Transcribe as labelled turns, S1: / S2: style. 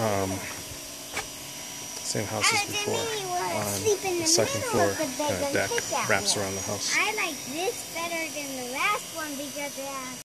S1: um, same house as before. On um, the second floor, the deck wraps around the house.
S2: I like this better than the last one because it has